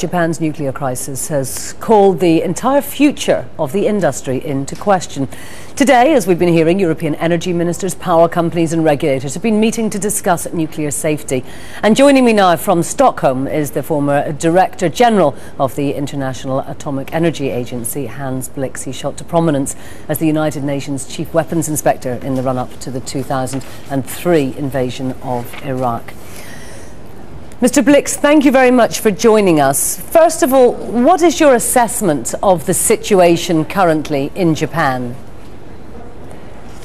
Japan's nuclear crisis has called the entire future of the industry into question. Today, as we've been hearing, European energy ministers, power companies, and regulators have been meeting to discuss nuclear safety. And joining me now from Stockholm is the former Director General of the International Atomic Energy Agency, Hans Blix. He shot to prominence as the United Nations Chief Weapons Inspector in the run up to the 2003 invasion of Iraq. Mr. Blix, thank you very much for joining us. First of all, what is your assessment of the situation currently in Japan?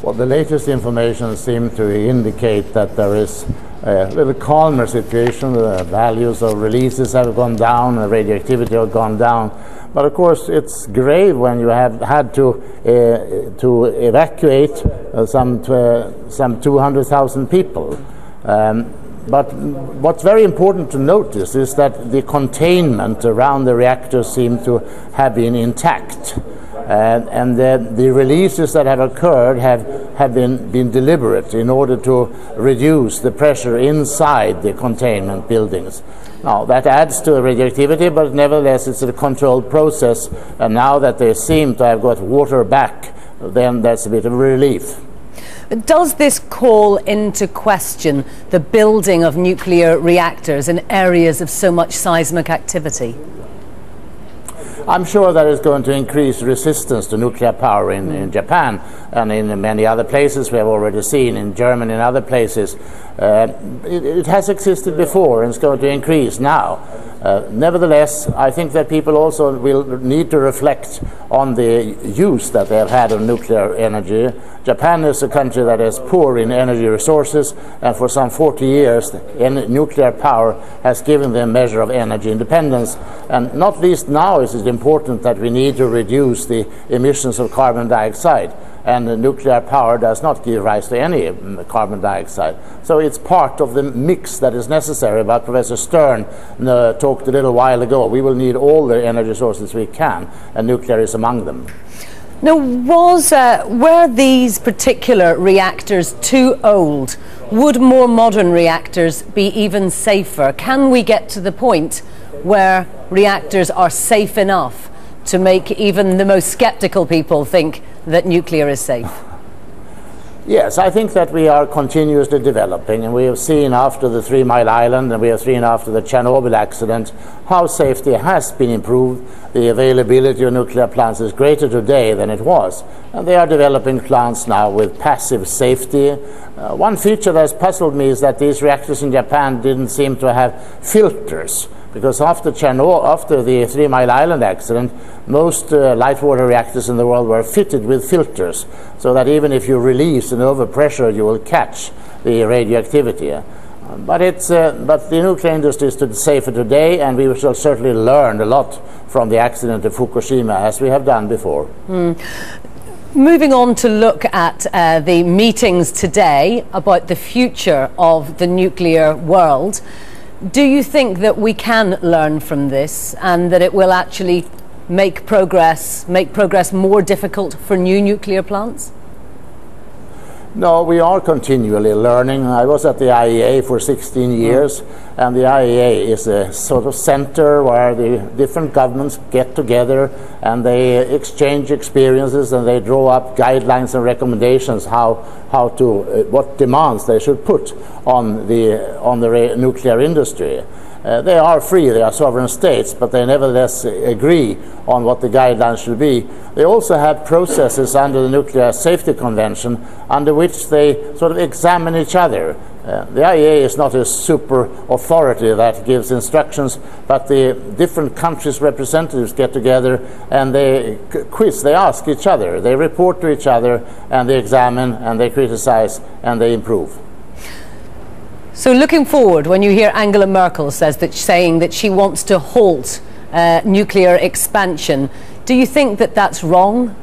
Well, the latest information seems to indicate that there is a little calmer situation. The values of releases have gone down, the radioactivity has gone down. But of course, it's grave when you have had to uh, to evacuate uh, some some 200,000 people. Um, but what's very important to notice is that the containment around the reactor seems to have been intact. Uh, and the, the, releases that have occurred have, have been, been deliberate in order to reduce the pressure inside the containment buildings. Now, that adds to the radioactivity, but nevertheless, it's a controlled process. And now that they seem to have got water back, then that's a bit of relief. Does this call into question the building of nuclear reactors in areas of so much seismic activity? I'm sure that is going to increase resistance to nuclear power in, in Japan and in many other places we have already seen, in Germany and other places. Uh, it, it, has existed before and it's going to increase now. Uh, nevertheless, I think that people also will need to reflect on the use that they have had of nuclear energy. Japan is a country that is poor in energy resources, and for some 40 years, nuclear power has given them a measure of energy independence. And not least now is it important that we need to reduce the emissions of carbon dioxide and nuclear power does not give rise to any mm, carbon dioxide. So it's part of the mix that is necessary. But Professor Stern uh, talked a little while ago. We will need all the energy sources we can, and nuclear is among them. Now, was uh, were these particular reactors too old? Would more modern reactors be even safer? Can we get to the point where reactors are safe enough to make even the most skeptical people think that nuclear is safe? Yes, I think that we are continuously developing, and we have seen after the Three Mile Island and we have seen after the Chernobyl accident how safety has been improved. The availability of nuclear plants is greater today than it was, and they are developing plants now with passive safety. Uh, one feature that has puzzled me is that these reactors in Japan didn't seem to have filters because after Chernobyl, after the Three Mile Island accident, most uh, light water reactors in the world were fitted with filters, so that even if you release an overpressure, you will catch the radioactivity. But, it's, uh, but the nuclear industry is safer today, and we shall certainly learn a lot from the accident of Fukushima, as we have done before. Mm. Moving on to look at uh, the meetings today about the future of the nuclear world. Do you think that we can learn from this and that it will actually make progress, make progress more difficult for new nuclear plants? No, we are continually learning. I was at the IAEA for 16 years, and the IAEA is a sort of center where the different governments get together and they exchange experiences and they draw up guidelines and recommendations how how to uh, what demands they should put on the on the nuclear industry. Uh, they are free, they are sovereign states, but they nevertheless agree on what the guidelines should be. They also have processes under the Nuclear Safety Convention under which they sort of examine each other. Uh, the IAEA is not a super authority that gives instructions, but the different countries' representatives get together and they quiz, they ask each other, they report to each other, and they examine and they criticize and they improve. So, looking forward, when you hear Angela Merkel says that, saying that she wants to halt uh, nuclear expansion, do you think that that's wrong?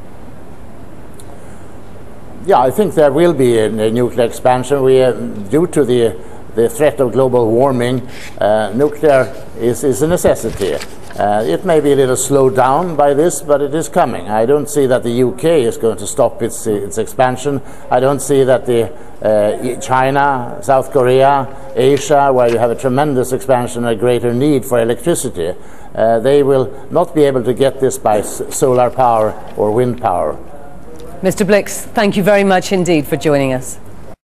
Yeah, I think there will be a, a nuclear expansion. We, uh, due to the the threat of global warming, uh, nuclear is, is a necessity. Uh, it may be a little slowed down by this, but it is coming. I don't see that the UK is going to stop its, its expansion. I don't see that the uh, China, South Korea, Asia, where you have a tremendous expansion, and a greater need for electricity, uh, they will not be able to get this by solar power or wind power. Mr. Blix, thank you very much indeed for joining us.